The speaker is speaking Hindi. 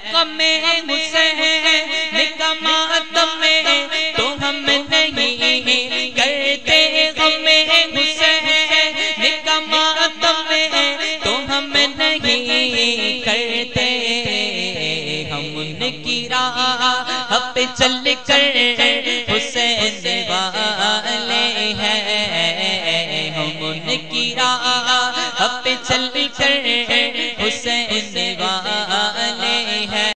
गमे हुसैन निकमात में तो हम नहीं करते गमे हुसैन निकमात में तो हम नहीं करते हम उनकी राह पे चल कर हुसैन वाले हैं। हम उनकी राह पे चल कर हुसैन